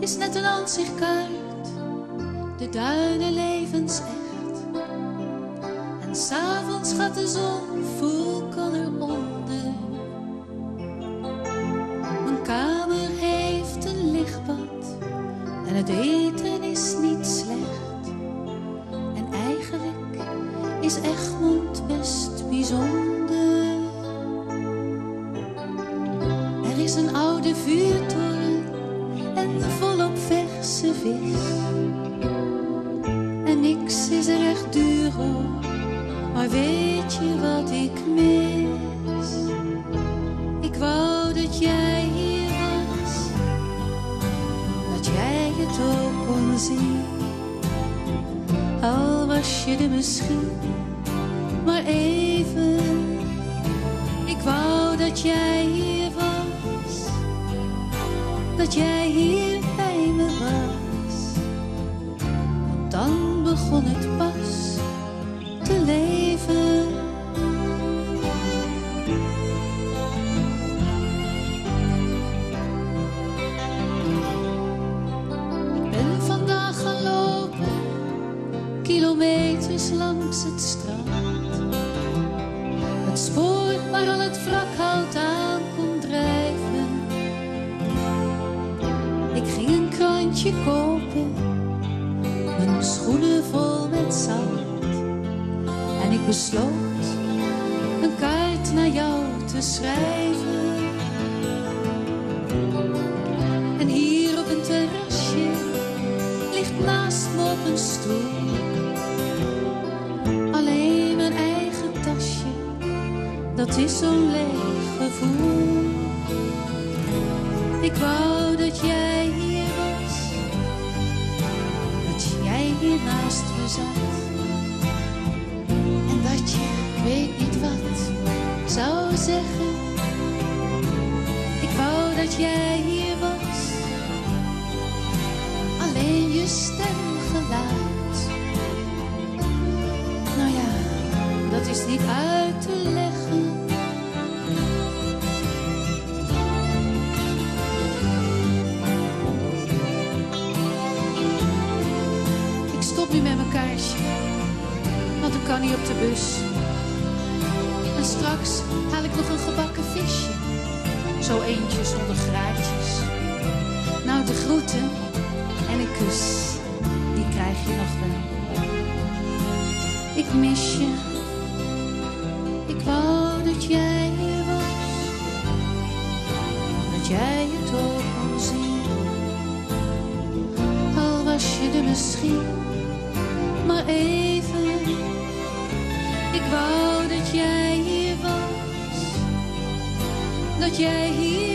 is net een aanzichtkaart, de duinen levensecht. En s'avonds gaat de zon vol kleur onder. Mijn kamer heeft een lichtbad en het eten is niet slecht. En eigenlijk is Egmond best bijzonder. Er is een oude vuurtoren en volop verse vis. En niks is er echt duur hoor, maar weet je wat ik mis? Ik wou dat jij hier was, dat jij het ook kon zien. Al was je er misschien maar even. Ik wou dat jij hier dat jij hier bij me was. Want dan begon het pas te leven. Ik ben vandaag gaan lopen, kilometers langs het strand. Het spoor waar al het wrakhout aan krantje kopen, mijn schoenen vol met zand. En ik besloot een kaart naar jou te schrijven. En hier op een terrasje ligt naast me op een stoel. Alleen mijn eigen tasje, dat is zo'n leeg gevoel. Ik wou dat jij En dat je, weet niet wat, zou zeggen. Ik wou dat jij hier was, alleen je stemgeluid. Nou ja, dat is niet uit te leggen. Stop nu met mijn want ik kan niet op de bus. En straks haal ik nog een gebakken visje, zo eentje zonder graatjes. Nou, de groeten en een kus, die krijg je nog wel. Ik mis je, ik wou dat jij hier was, dat jij het ook kon zien. Al was je er misschien even. Ik wou dat jij hier was, dat jij hier